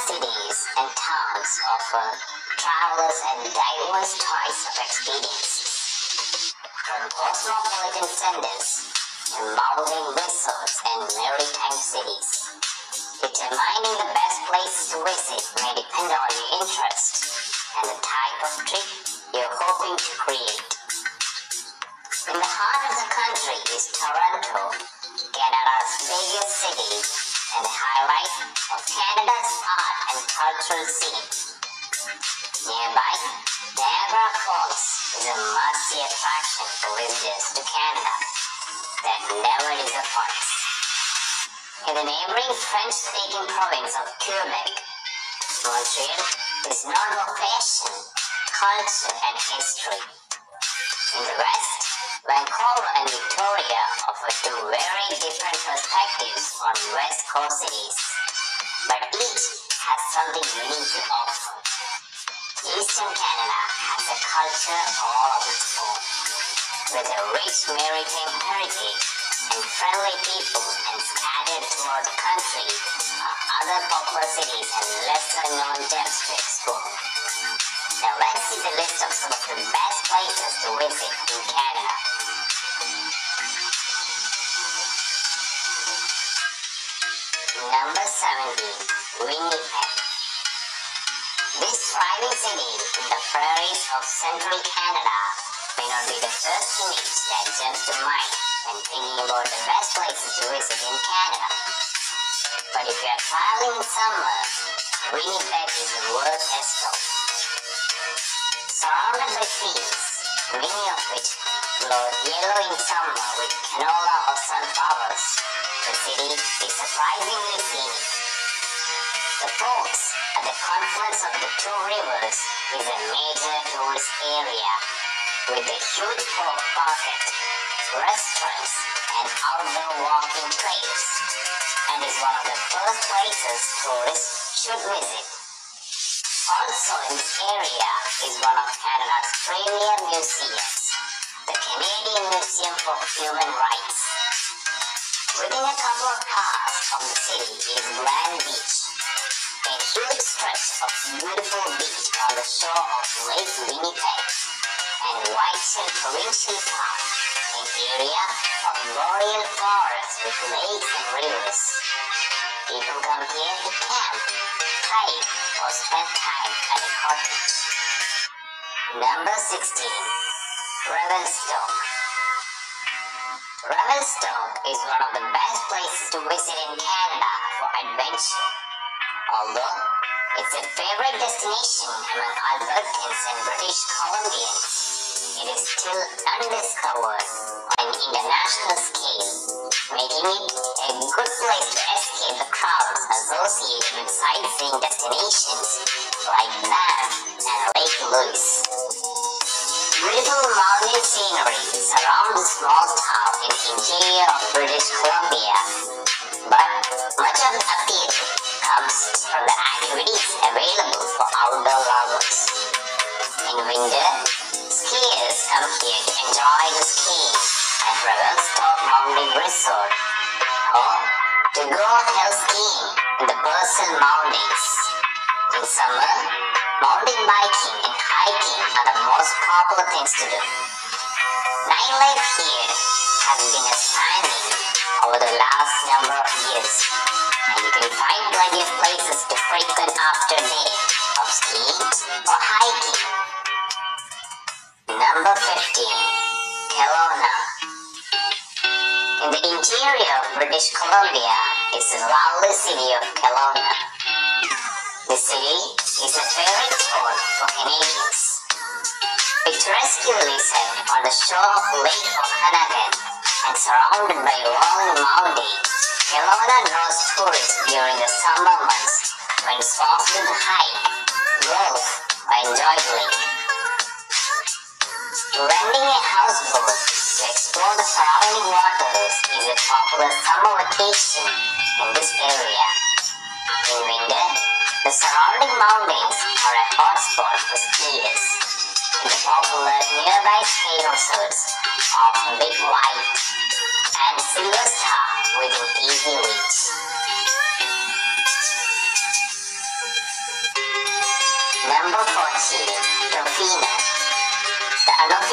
Cities and towns offer travelers a diverse choice of experiences. From cosmopolitan centers to mountain resorts and maritime cities. Determining the best places to visit may depend on your interest and the type of trip you're hoping to create. In the heart of the country is Toronto, Canada's biggest city and highlight of Canada's art and cultural scene. Nearby, Niagara Falls is a must-see attraction for visitors to Canada that never disappoints. In the neighboring French-speaking province of Quebec, Montreal is known for fashion, culture, and history. In the West, Vancouver and Victoria offer two very different perspectives on West Coast cities, but each has something unique to offer. Eastern Canada has a culture all of its own, with a rich maritime heritage and friendly people and scattered throughout the country are other popular cities and lesser known gems to explore. Now let's see the list of some of the best places to visit in Canada. Number 17, Winnipeg. This thriving city in the prairies of central Canada may not be the first image that jumps to mind when thinking about the best places to visit in Canada. But if you are traveling in summer, Winnipeg is the worth a stop. Surrounded by fields, many of which glow yellow in summer with canola or sunflowers, the city is surprisingly scenic. The Forks, at the confluence of the two rivers, is a major tourist area with a huge pork market, restaurants, and outdoor walking trails, and is one of the first places tourists should visit. Also in this area is one of Canada's premier museums, the Canadian Museum for Human Rights. Within a couple of cars from the city is Grand Beach, a huge stretch of beautiful beach on the shore of Lake Winnipeg, and Whiteshell Provincial Park, an area of boreal forest with lakes and rivers. People come here to camp, hike, or spend time at a cottage. Number 16. Revelstoke. Revelstoke is one of the best places to visit in Canada for adventure. Although it's a favorite destination among Albertans and British Columbians, it is still undiscovered on an international scale, making it a good place to escape the crowds associated with sightseeing destinations like Banff and Lake Louise. Beautiful mountain scenery surround the small town in the interior of British Columbia, but much of the appeal comes from the activities available for outdoor lovers. In winter, Resort or to go hill skiing in the Person Mountains. In summer, mountain biking and hiking are the most popular things to do. Nightlife here has been expanding over the last number of years, and you can find plenty of places to frequent after a day of skiing or hiking. Number 15. Kelowna. In the interior of British Columbia is the lovely city of Kelowna. The city is a favorite spot for Canadians. Picturesquely set on the shore of Lake Okanagan and surrounded by rolling mountains, Kelowna draws tourists during the summer months when possible to hike, golf, or enjoy. Renting a houseboat to explore the surrounding waters is a popular summer vacation in this area. In winter, the surrounding mountains are a hotspot for skiers. The popular nearby ski resorts are Big White and Silver Star within easy reach. Number 14, Tofino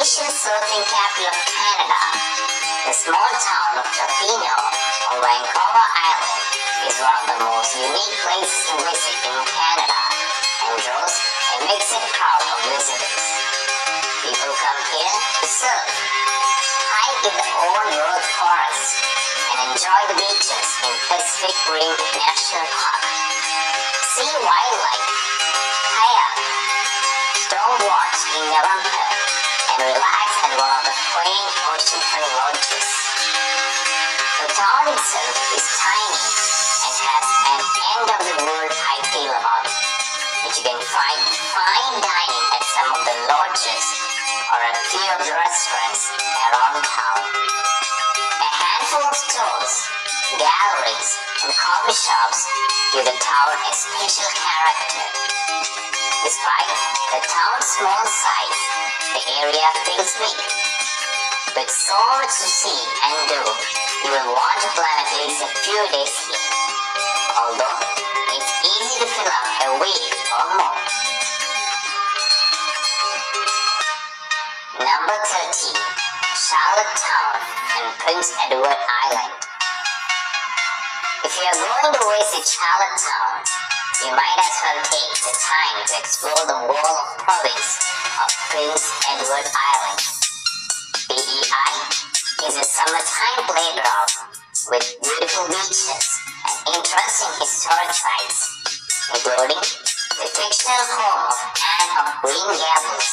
surfing capital of Canada, the small town of Tofino on Vancouver Island is one of the most unique places to visit in Canada and draws a mixed crowd of visitors. People come here to surf, hike in the old world forest, and enjoy the beaches in Pacific Rim National Park. See wildlife, kayak, storm watch in Navampa, and relax at one of the quaint oceanfront lodges. The town itself is tiny and has an end-of-the-world type feel about it, but you can find fine dining at some of the lodges or a few of the restaurants around town. A handful of stores, galleries, and coffee shops give the town a special character. Despite the town's small size, the area feels big. With so much to see and do, you will want to plan at least a few days here. Although, it's easy to fill up a week or more. Number 13. Charlottetown and Prince Edward Island. If you are going to visit Charlottetown, you might as well take the time to explore the wall of province of Prince Edward Island. PEI is a summertime playground with beautiful beaches and interesting historic sites, including the fictional home of Anne of Green Gables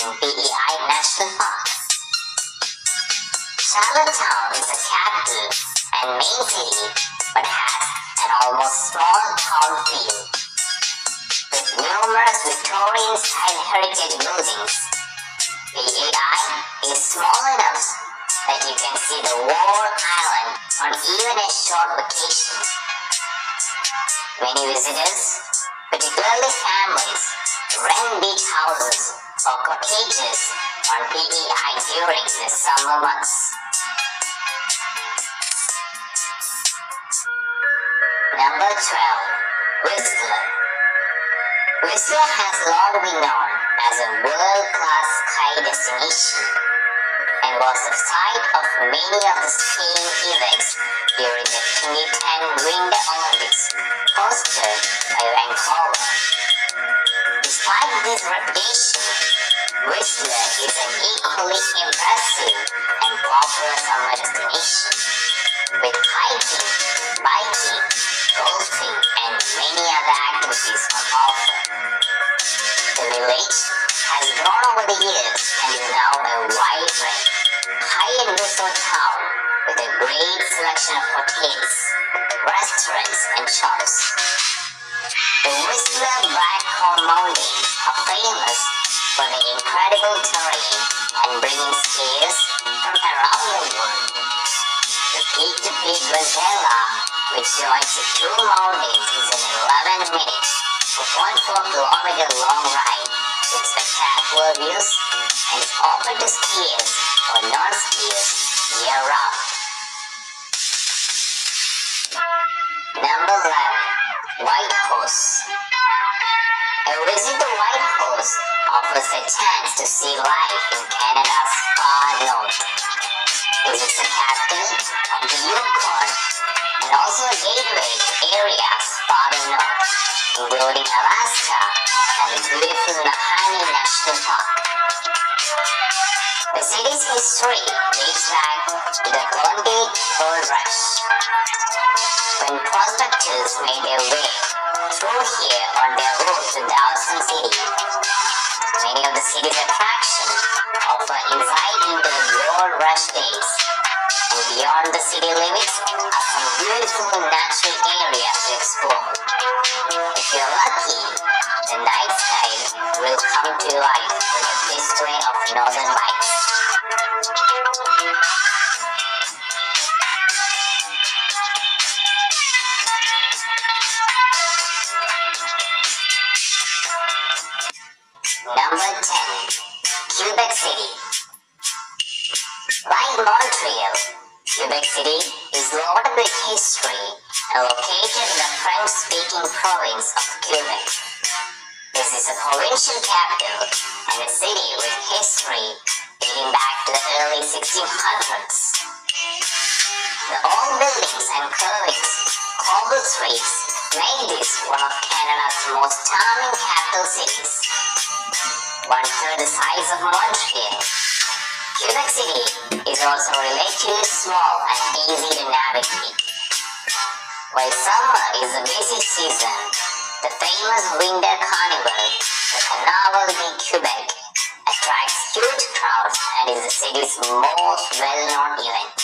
in PEI National Park. Charlottetown is the capital and main city, but has an almost small town feel. With numerous Victorian-style heritage buildings, the PEI is small enough that you can see the whole island on even a short vacation. Many visitors, particularly families, rent beach houses or cottages on PEI during the summer months. Number 12. Whistler. Whistler has long been known as a world-class ski destination and was the site of many of the skiing events during the 2010 Winter Olympics hosted by Vancouver. Despite this reputation, Whistler is an equally impressive and popular summer destination with hiking, biking, golfing, and many other activities on offer. The village has grown over the years and is now a vibrant, high-end resort town with a great selection of hotels, restaurants, and shops. The Whistler Blackcomb Mountains are famous for the incredible terrain and bringing skiers from around the world. The peak-to-peak Rosella, which joins the two mountains, is in 11 minutes minute, 4.4 kilometer long ride with spectacular views and is open to skiers or non-skiers year-round. Number 11. White Horse. A visit to White Horse offers a chance to see life in Canada's far north. The capital of the Yukon and also a gateway to areas farther north, including Alaska and the beautiful Nahanni National Park. The city's history dates back to the Columbian Gold Rush, when prospectors made their way through here on their route to Dawson City. Many of the city's attractions offer insight into the gold rush days. And beyond the city limits are some beautiful natural areas to explore. If you're lucky, the night sky will come to life with a display of northern lights. City. Like Montreal, Quebec City is loaded with history and located in the French-speaking province of Quebec. This is a provincial capital and a city with history dating back to the early 1600s. The old buildings and curvings, cobble streets make this one of Canada's most charming capital cities. One third the size of Montreal. Quebec City is also relatively small and easy to navigate. While summer is the busy season, the famous Winter Carnival, the Carnaval de Quebec, attracts huge crowds and is the city's most well-known event.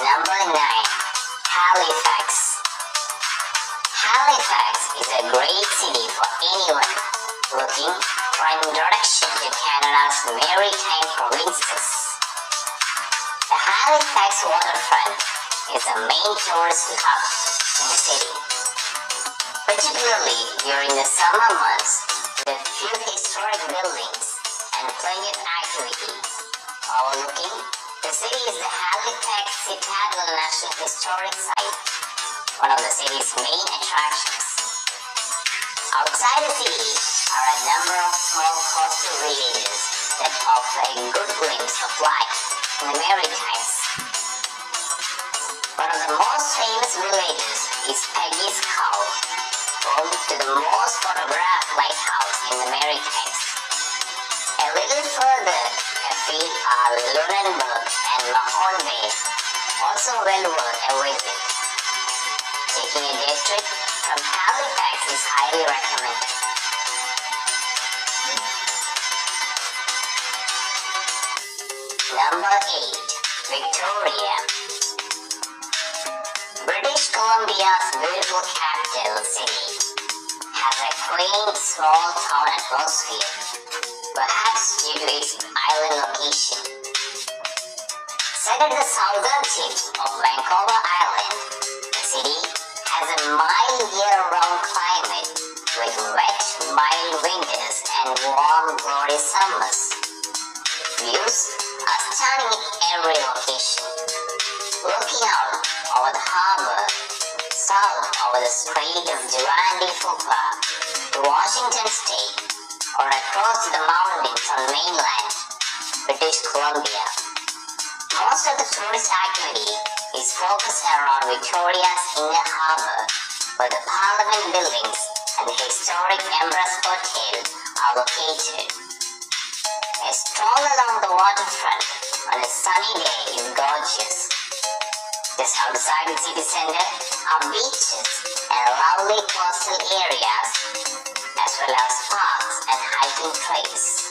Number 9. Halifax is a great city for anyone looking for an introduction to Canada's maritime provinces. The Halifax waterfront is the main tourist hub in the city, particularly during the summer months with few historic buildings and plenty of activities. Overlooking, the city is the Halifax Citadel National Historic Site, one of the city's main attractions. Outside the city are a number of small coastal villages that offer a good glimpse of life in the Maritimes. One of the most famous villages is Peggy's Cove, home to the most photographed lighthouse in the Maritimes. A little further afield are Lunenburg and Mahone Bay, also well worth a visit. Day trip from Halifax is highly recommended. Number 8. Victoria. British Columbia's beautiful capital city has a quaint small town atmosphere, perhaps due to its island location. Set at the southern tip of Vancouver Island, the city has a mild year-round climate with wet, mild winters and warm, glorious summers. Views are stunning in every location. Looking out over the harbor, south over the Strait of Juan de Fuca to Washington State, or across the mountains on mainland British Columbia. Most of the tourist activity is focused around Victoria's Inner Harbor, where the Parliament buildings and the historic Empress Hotel are located. A stroll along the waterfront on a sunny day is gorgeous. Just outside the city center are beaches and lovely coastal areas, as well as parks and hiking trails.